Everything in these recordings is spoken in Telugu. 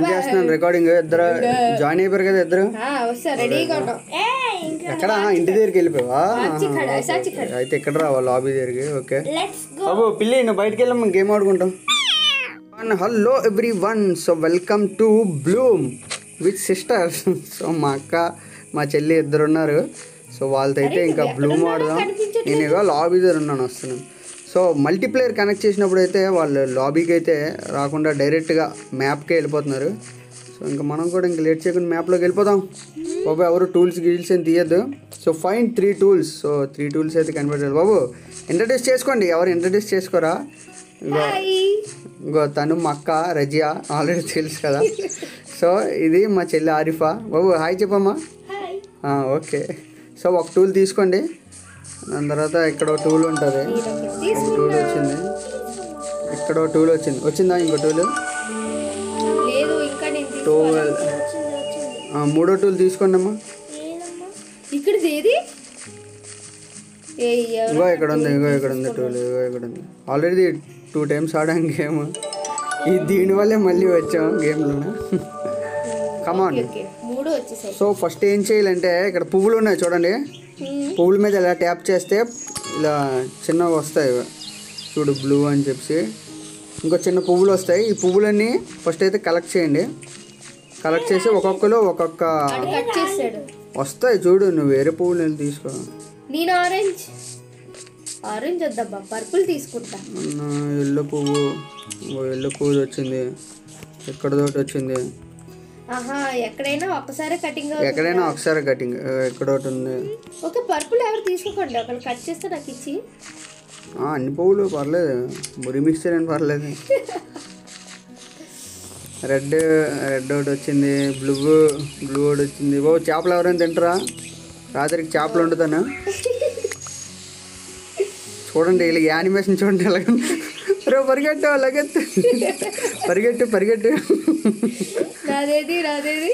ఆన్ చేస్తున్నాను రికార్డింగ్ ఇద్దరు జాయిన్ అయిపోయారు కదా ఇద్దరు? ఎక్కడ? ఇంటి దగ్గరికి వెళ్ళిపోయావా. అయితే ఇక్కడ రావా లాబీ దగ్గరికి ఓకే. లెట్స్ గో బాబు పిల్లి నువ్వు బయటికి వెళ్ళాం గేమ్ ఆడుకుంటాం hello everyone so welcome to bloom with sister so మా అక్క మా చెల్లి ఇద్దరు ఉన్నారు. సో వాళ్ళతో అయితే ఇంకా బ్లూమ్ ఆడదాం. నేను ఇక లాబీ దగ్గర ఉన్నాను వస్తున్నాను. సో మల్టీప్లేయర్ కనెక్ట్ చేసినప్పుడు అయితే వాళ్ళు లాబీకి అయితే రాకుండా డైరెక్ట్గా మ్యాప్కే వెళ్ళిపోతున్నారు. సో ఇంకా మనం కూడా ఇంకా లేట్ చేయకుండా మ్యాప్లోకి వెళ్ళిపోదాం. బాబు ఎవరు టూల్స్ గీల్స్ ఏం తీయద్దు. So fine three tools so three tools అయితే కనిపెట్టాలి బాబు ఇంట్రడ్యూస్ చేసుకోండి. ఎవరు ఇంట్రడ్యూస్ చేసుకోరా? ఇంకో ఇంకో తను మా అక్క రజియా ఆల్రెడీ తెలుసు కదా. సో ఇది మా చెల్లి ఆరిఫా. బాబు హాయ్ చెప్పమ్మా. ఓకే. సో ఒక టూల్ తీసుకోండి. దాని తర్వాత ఇక్కడ టూల్ ఉంటుంది. టూల్ వచ్చింది. ఇక్కడ టూల్ వచ్చింది. వచ్చిందా ఇంకో టూల్? టూల్ మూడో టూల్ తీసుకోండి అమ్మా ఇగో ఇక్కడ ఉంది ఇగో ఇక్కడ ఉంది టూల్ ఇగో ఇక్కడ ఉంది ఆల్రెడీ టూ టైమ్స్ ఆడాం గేమ్. ఈ దీనివల్లే మళ్ళీ వచ్చాం గేమ్లో కమాన్ సో ఫస్ట్ ఏం చేయాలంటే ఇక్కడ పువ్వులు ఉన్నాయి చూడండి. పువ్వుల మీద ఇలా ట్యాప్ చేస్తే ఇలా చిన్నవి వస్తాయి. చూడు బ్లూ అని చెప్పి ఇంకో చిన్న పువ్వులు వస్తాయి. ఈ పువ్వులన్నీ ఫస్ట్ అయితే కలెక్ట్ చేయండి. కలెక్ట్ చేసి ఒక్కొక్కరు ఒక్కొక్క వస్తాయి చూడు నువ్వు వేరే పువ్వులు వెళ్ళి తీసుకో? నేను ఆరెంజ్. ఆరెంజ్ వద్దబ్బా పర్పుల్ తీసుకుంటా. ఎల్లో పువ్వు ఎల్లో పువ్వు వచ్చింది. ఎక్కడదోటి వచ్చింది. ఆహా ఎక్కడైనా ఒక్కసారి కటింగ్ ఎక్కడైనా ఒకసారి కటింగ్ ఎక్కడోటి ఉంది. ఓకే పర్పుల్ ఎవరు తీసుకోకండి ఒకళ్ళు కట్ చేస్తే నాకు ఇచ్చి. అన్ని పువ్వులు పర్లేదు. మురి మిక్చర్ అని పర్లేదు. రెడ్ రెడ్ ఒకటి వచ్చింది బ్లూ బ్లూ ఒకటి వచ్చింది. ఓ చేపలు ఎవరైనా తింటారా? రాత్రికి చేపలు వండుతాను? చూడండి ఇలా యానిమేషన్ చూడండి ఎలాగ రే పరిగెట్టు అలాగెత్తు పరిగెట్టు పరిగెట్టు. నాదేది నాదేది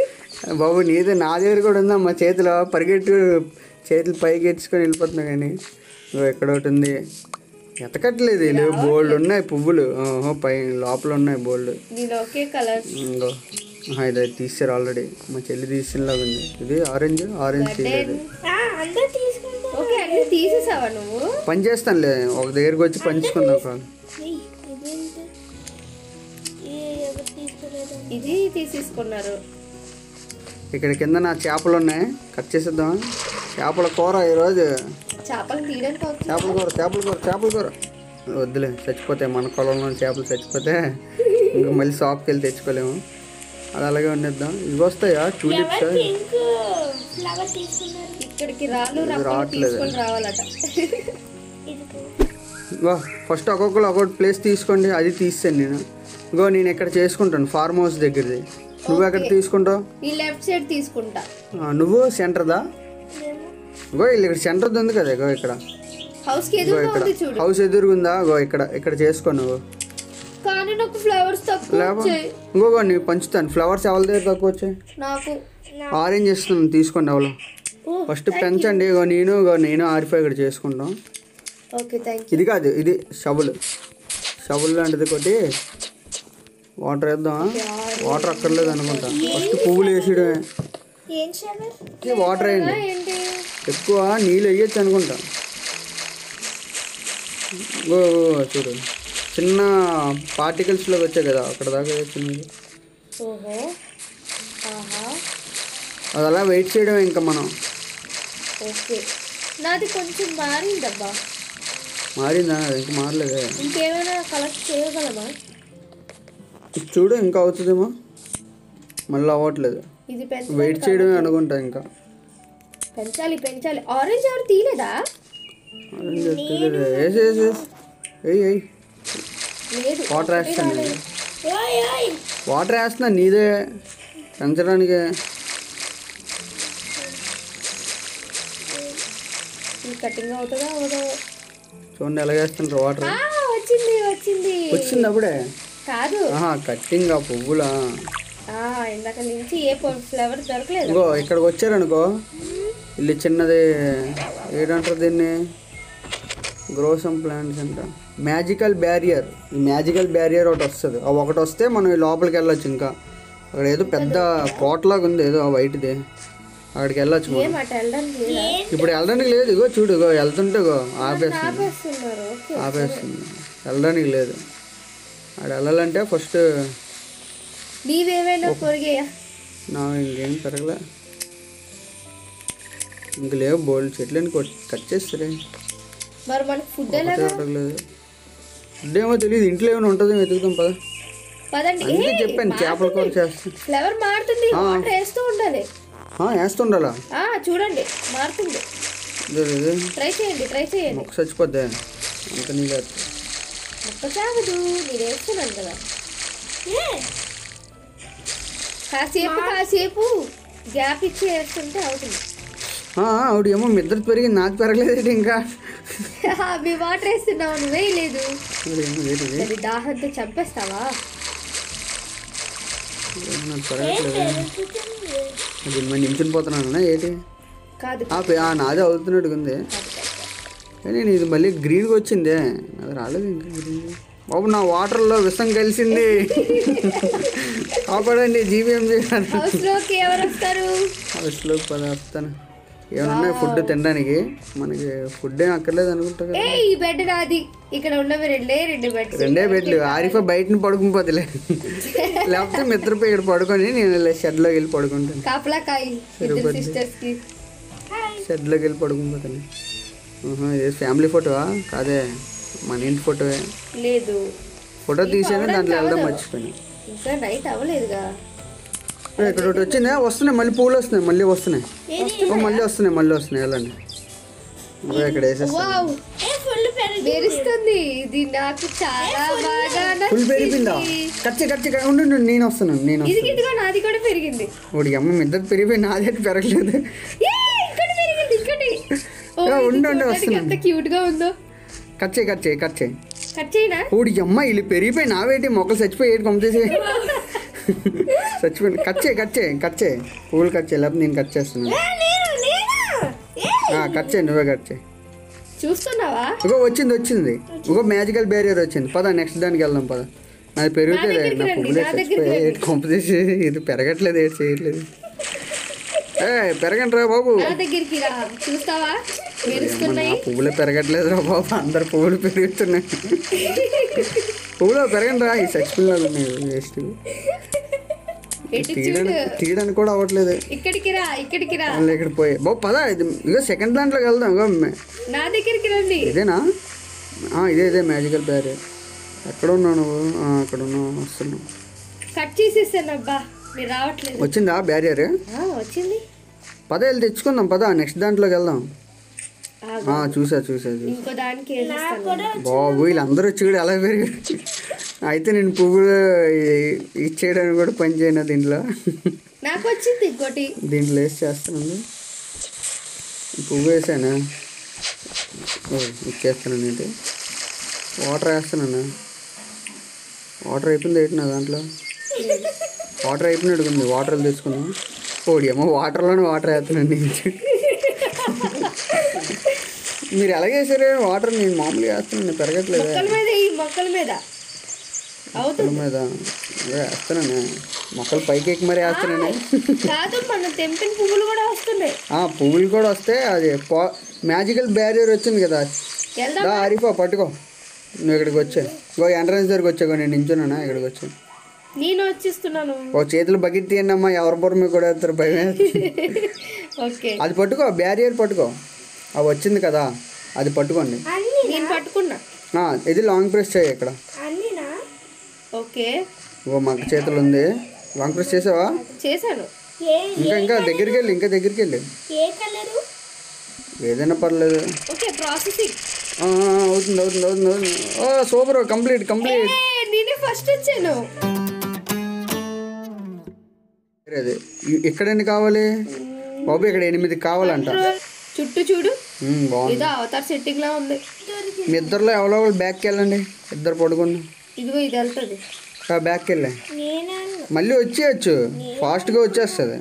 బాబు నీది నా దగ్గర కూడా ఉందా? మా చేతిలో పరిగెట్టు చేతులు పైకి ఎత్తుకొని వెళ్ళిపోతున్నా కానీ. ఎక్కడ ఒకటి ఉంది. ఎతకట్లేదు వీళ్ళు. బోల్డ్ ఉన్నాయి పువ్వులు. ఓహో పై లోపల ఉన్నాయి బోల్డ్. ఒకే ఇంకో ఇది తీసారు ఆల్రెడీ. మా చెల్లి తీసినలాగా ఉంది. ఇది ఆరెంజ్ ఆరెంజ్ తీసేసావా నువ్వు? పని చేస్తానులే ఒక దగ్గరికి వచ్చి పంచుకుందాం కాదు. ఇది తీసేసుకున్నారు. ఇక్కడ కింద నా చేపలు ఉన్నాయి కట్ చేసేద్దాం చేపల కూర ఈరోజు. చేపలు తీయడానికి చేపల కూర చేపల కూర చేపల కూర. వద్దులే చచ్చిపోతాయి మన పొలంలో చేపలు చచ్చిపోతే. ఇంకా మళ్ళీ షాప్కి వెళ్ళి తెచ్చుకోలేము. అది అలాగే వండిద్దాం. ఇవి వస్తాయా? తీసుకున్నారు. ఇక్కడికి రాళ్ళు రావట్లేదు. తీసుకొని రావాలట. ఇది ఫస్ట్ ఒక్కొక్కరు ఒక్కొక్క ప్లేస్ తీసుకోండి. అది తీస్తాను నేను. ఇగో నేను ఇక్కడ చేసుకుంటాను ఫార్మ్ హౌస్ దగ్గరది. నువ్వు ఎక్కడ తీసుకుంటావు? ఈ లెఫ్ట్ సైడ్ తీసుకుంటా. ఆ, నువ్వు సెంటర్దా ఇగో వీళ్ళు ఇక్కడ సెంటర్ ఉంది కదా ఇగో ఇక్కడ. హౌస్కి ఇగో ఎదురుగా ఇక్కడ. ఉంది చూడు. హౌస్ ఎదురుగుందా ఇగో ఇక్కడ ఇక్కడ చేసుకో నువ్వు. కానీ నాకు ఫ్లవర్స్ తక్కువ వచ్చాయి. నీకు పంచుతాను. ఫ్లవర్స్ ఎవరి దగ్గర తక్కువ వచ్చాయి? నాకు ఆరెంజ్ ఇస్తున్నాను తీసుకోండి ఎవరు. ఫస్ట్ పెంచండి ఇగో నేను ఇగో నేను ఆరిఫై ఇక్కడ చేసుకుంటాం. ఓకే థ్యాంక్ ఇది కాదు ఇది షవుల్. షవుల్ లాంటిది ఒకటి. వాటర్ వేద్దాం వాటర్ అక్కర్లేదు అనుకుంటా. ఫస్ట్ పువ్వులు వేసేయడమే. వాటర్ వేయండి. ఏంటి? ఎక్కువ నీళ్ళు వేయచ్చు అనుకుంటా. ఓ ఓ, చూడు. చిన్న పార్టికల్స్లోకి వచ్చాయి కదా అక్కడ దాకా ఆహా. అది అలా వెయిట్ చేయడం ఇంకా మనం. ఓకే. నాది కొంచెం మారిందబ్బా. మారిందా? అది ఇంకా మారలేదే. ఇంకేమైనా కలెక్ట్ చేయగలమా చూడు ఇంకా అవుతుందేమో. మళ్ళీ అవ్వట్లేదు. ఇది వెయిట్ చేయడమే అనుకుంటా ఇంకా. పెంచాలి పెంచాలి. ఆరెంజ్ ఎవరు తీయలేదా? అదేం తెలియదు. వేసి వేసి వేసి. వేయి వేయి లేదు. వాటర్ వేస్తాను వాటర్ వేస్తున్నా నీదే. పెంచడానికి. కటింగ్ అవుతుందా చూడండి ఎలా వేస్తుంటారు వాటర్. ఆ, వచ్చింది వచ్చింది. వచ్చింది అప్పుడే. కాదు. కట్టింగ్ ఆ పువ్వులా. ఇందాక నుంచి ఏ ఫ్లవర్ దొరకలేదు. ఇంకో ఇక్కడికి వచ్చారనుకో. ఇల్లు చిన్నది. ఏంటంటారు దీన్ని? గ్రోసమ్ ప్లాంట్స్ అంట. మ్యాజికల్ బ్యారియర్ ఈ మ్యాజికల్ బ్యారియర్ ఒకటి వస్తుంది. ఒకటి వస్తే మనం ఈ లోపలికి వెళ్ళొచ్చు ఇంకా. అక్కడ ఏదో పెద్ద కోటలాగా ఉంది ఏదో ఆ వైట్ది అక్కడికి వెళ్ళొచ్చు ఇప్పుడు వెళ్ళడానికి లేదు. ఇగో చూడు ఇగో వెళ్తుంటే ఇగో ఆపేస్తుంది. ఆపేస్తుంది. వెళ్ళడానికి లేదు. అక్కడ వెళ్ళాలంటే ఫస్ట్ నీవేమైనా కొరిగాయా నా ఇంకేం పెరగలే. ఇంక లేవు బోల్డ్ చెట్లని కొట్- చేస్తారే. మరి మనకి ఫుడ్ పెరగలేదు ఫుడ్ ఏమో తెలియదు ఇంట్లో ఏమైనా ఉంటుంది వెతుకుతాం పద. అందుకే చెప్పాను చేపల కూర చేస్తాను ఫ్లేవర్ మారుతుంది వాటర్ వేస్తూ ఉండాలి. వేస్తుండాలా చూడండి మారుతుంది. ట్రై చేయండి ట్రై చేయండి. మొక్క చచ్చిపోద్ది. అంత నీళ్ళు చాగదు మీరు వేస్తున్నాను కదా కాసేపు కాసేపు గ్యాప్ ఇచ్చి వేస్తుంటే అవుతుంది. ఆవిడ ఏమో మిద్దరు పెరిగి నాకు పెరగలేదు ఇంకా. మీ వాటర్ వేస్తున్నావు నువ్వే లేదు అది దాహంతో చంపేస్తావా? నాకు పెరగట్లేదు? నించుని పోతున్నాను ఏంటి? కాదు. ఆ పే- ఆ, నాదే అవుతున్నట్టుగా ఉంది కానీ ఇది మళ్ళీ గ్రీన్గా వచ్చిందే. అది రాలేదు ఇంకా. గ్రీన్ బాబు నా వాటర్లో విషం కలిసింది. కాపాడండి జీవీఎంజీ హౌస్లో పద వస్తాను. ఏమన్నా ఫుడ్ తినడానికి? మనకి ఫుడ్ ఏం అక్కర్లేదు అనుకుంటా కదా. ఈ బెడ్ నాది. ఇక్కడ ఉన్నవి రెండే రెండు బెడ్స్ రెండే బెడ్లు ఆరిఫా బయటని పడుకుని లేకపోతే మిత్రపై ఇక్కడ పడుకొని నేను షెడ్లోకి వెళ్ళి పడుకుంటాను. కాపలా కాయి ఇద్దరు సిస్టర్స్కి. షెడ్లోకి వెళ్ళి పడుకుని ఆహా, ఇది ఫ్యామిలీ ఫోటోవా కాదే మన ఇంటి ఫోటోవే లేదు. ఫోటో తీసాను? దాంట్లో వెళ్ళడం మర్చిపోయాను. ఇంకా నైట్ అవ్వలేదుగా. ఇక్కడ ఒకటి వచ్చిందా? వస్తున్నాయి మళ్ళీ పూలు వస్తున్నాయి మళ్ళీ వస్తున్నాయి. మళ్ళీ వస్తున్నాయి మళ్ళీ వస్తున్నాయి వెళ్ళండి. ఇక్కడ వేసేస్తాను. మెరుస్తుంది. ఇది నాకు చాలా బాగా ఫుల్ పెరిగిపోయిందా నచ్చింది. కచ్చి కచ్చి ఉండు నేను వస్తున్నాను నేను ఇది వస్తాను ఇదిగో నాది కూడా పెరిగింది. ఒకటి అమ్మ ఇద్దరు పెరిగిపోయి నాది పెరగలేదు ఏ, ఇక్కడ పెరిగింది ఇక్కడ ఓ, ఏ, ఇది ఉండు, ఉండు, చూడడానికి వస్తున్నాను. ఎంత క్యూట్గా ఉందో కచ్చే కచ్చే కచ్చే కట్ చేయనా? ఊడి అమ్మ వీళ్ళు పెరిగిపోయి నావేటి మొక్కలు చచ్చిపోయి పంపేసి. చచ్చిపోయి కచ్చే కచ్చే కచ్చే కచ్చే లేకపోతే నేను కట్ చేస్తున్నాను. నేను నేను? ఏ? ఆ, కట్ చేయి నువ్వే కట్ చేయి. చూస్తున్నావా? ఇగో వచ్చింది వచ్చింది. ఇగో మ్యాజికల్ బ్యారియర్ వచ్చింది. పద నెక్స్ట్ దానికి వెళ్దాం పద. నాది పెరుగుతుంది నా పువ్వులే చచ్చిపోయి కొంపతీసి ఇది పెరగట్లేదు ఏడు చేయట్లేదు. ఏ పెరగండి రా బాబు దగ్గరికి రా. చూస్తావా? పువ్వులే పెరగట్లేదు రా బాబు. అందరు పువ్వులు పెరుగుతున్నాయి. పువ్వులో పెరగండి రా ఈ చచ్చిపోయినాలు ఉన్నాయి వేస్ట్. తీయడానికి కూడా అవ్వట్లేదు. ఇక్కడికి రా ఇక్కడికి రా. ఇక్కడ పోయి. బాబు పద ఇది ఇగో సెకండ్ దాంట్లోకి వెళ్దాం ఇగో నా దగ్గరికి రండి. ఇదేనా? ఇదే ఇదే మ్యాజికల్ బ్యారియర్ ఎక్కడ ఉన్నావు నువ్వు? అక్కడ ఉన్నావు వస్తున్నావు. కట్ చేసేసాను అబ్బా. మీరు రావట్లేదు. వచ్చిందా బ్యారియర్ వచ్చింది. పద వెళ్ళి తెచ్చుకుందాం పద నెక్స్ట్ దాంట్లోకి వెళ్దాం. చూసా చూసా ఇంకో దానికి బాబు వీళ్ళందరూ వచ్చి కూడా ఎలా పెరిగి అయితే నేను పువ్వులు ఇచ్చేయడానికి కూడా పని చేయను దీంట్లో. నాకు వచ్చింది ఇంకోటి. దీంట్లో వేసి చేస్తున్నాను పువ్వు వేసాను? ఓ ఇచ్చేస్తున్నాను ఏంటి వాటర్ వేస్తున్నాను. వాటర్ అయిపోయింది ఏంటి నా దాంట్లో? వాటర్ అయిపోయినట్టు ఉంది వాటర్ తీసుకున్నాం. ఓడి ఏమో వాటర్లోనే వాటర్ వేస్తున్నాను నేను. మీరు ఎలాగేసారు వాటర్ నేను మామూలుగా వేస్తున్నాను పెరగట్లేదు. మొక్కల మీద ఈ మొక్కల మీద. అవుతుంది. మొక్కల మీద. అదే వేస్తున్నాను మొక్కలు పైకి ఎక్కి మరీ వేస్తున్నాను కాదు మన తెంపిన పువ్వులు కూడా వస్తున్నాయి. ఆ, పువ్వులు కూడా వస్తే అది మ్యాజికల్ బ్యారియర్ వచ్చింది కదా. ఆరిఫా పట్టుకో. నువ్వు ఇక్కడికి వచ్చా. గో ఎంట్రన్స్ దగ్గరికి వచ్చా నేను నించున్నానా? ఇక్కడికి వచ్చా నేను వచ్చిస్తున్నాను. ఓ చేతులు బకెట్ తీయండి అమ్మా ఎవరి బొర మీద కూడా వేస్తారు భయం వేస్తుంది. ఓకే. అది పట్టుకో బ్యారియర్ పట్టుకో. అది వచ్చింది కదా అది పట్టుకోండి. నేను పట్టుకున్నా. ఆ, ఇది లాంగ్ ప్రెస్ చేయి ఇక్కడ. అన్నినా? ఓకే. ఓ మగ్గ చేతులు ఉంది. లాంగ్ ప్రెస్ చేసావా? చేశాను. ఇంకా ఇంకా దగ్గరికి వెళ్ళి ఇంకా దగ్గరికి వెళ్ళి. ఏ కలరు? ఏదైనా పర్లేదు. Okay processing. ఆ, ఆ, అవుతుంది అవుతుంది అవుతుంది అవుతుంది. ఓ సూపర్ కంప్లీట్ కంప్లీట్. నేనే ఫస్ట్ వచ్చాను. ఇక్కడ ఎన్ని కావాలి? బాబు ఇక్కడ ఎనిమిది కావాలంట. చుట్టూ చూడు. ఇదో అవతార్ సెట్టింగ్ లా ఉంది. మీ ఇద్దరిలో ఎవరో ఒకరు బ్యాక్కి వెళ్ళండి. ఇద్దరు పడుకుందాం. ఇదిగో ఇది వెళ్తుంది. బ్యాక్కి వెళ్ళా. నేనా మళ్ళీ వచ్చేయచ్చు. ఫాస్ట్గా వచ్చేస్తుంది.